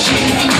she